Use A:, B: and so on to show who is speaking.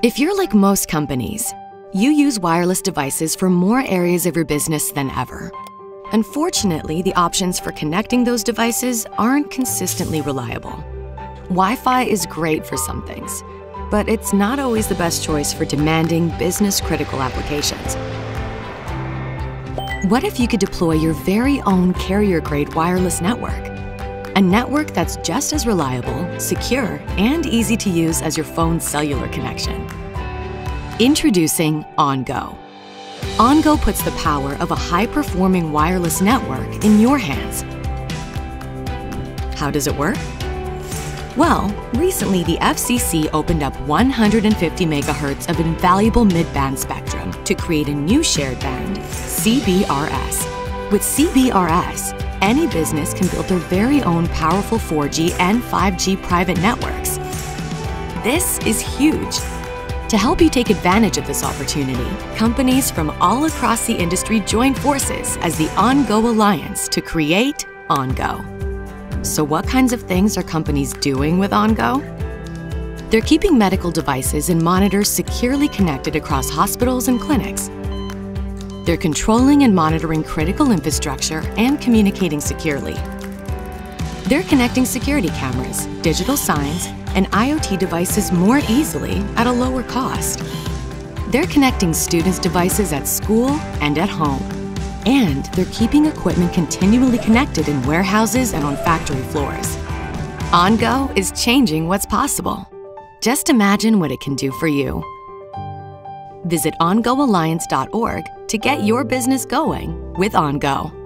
A: If you're like most companies, you use wireless devices for more areas of your business than ever. Unfortunately, the options for connecting those devices aren't consistently reliable. Wi Fi is great for some things, but it's not always the best choice for demanding business critical applications. What if you could deploy your very own carrier grade wireless network? A network that's just as reliable, secure, and easy to use as your phone's cellular connection. Introducing OnGo. OnGo puts the power of a high performing wireless network in your hands. How does it work? Well, recently the FCC opened up 150 megahertz of invaluable mid-band spectrum to create a new shared band, CBRS. With CBRS, any business can build their very own powerful 4G and 5G private networks. This is huge to help you take advantage of this opportunity, companies from all across the industry join forces as the OnGo Alliance to create OnGo. So, what kinds of things are companies doing with OnGo? They're keeping medical devices and monitors securely connected across hospitals and clinics. They're controlling and monitoring critical infrastructure and communicating securely. They're connecting security cameras, digital signs, and IoT devices more easily at a lower cost. They're connecting students' devices at school and at home. And they're keeping equipment continually connected in warehouses and on factory floors. OnGo is changing what's possible. Just imagine what it can do for you. Visit ongoalliance.org to get your business going with OnGo.